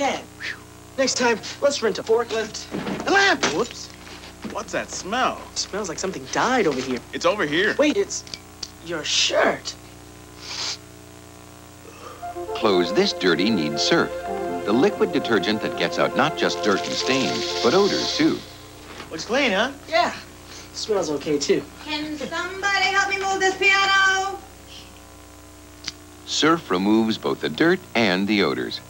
Dad, next time, let's rent a forklift. A lamp. Whoops. What's that smell? smells like something died over here. It's over here. Wait, it's your shirt. Clothes this dirty need Surf, the liquid detergent that gets out not just dirt and stains, but odors too. Looks clean, huh? Yeah. Smells okay, too. Can somebody help me move this piano? Surf removes both the dirt and the odors.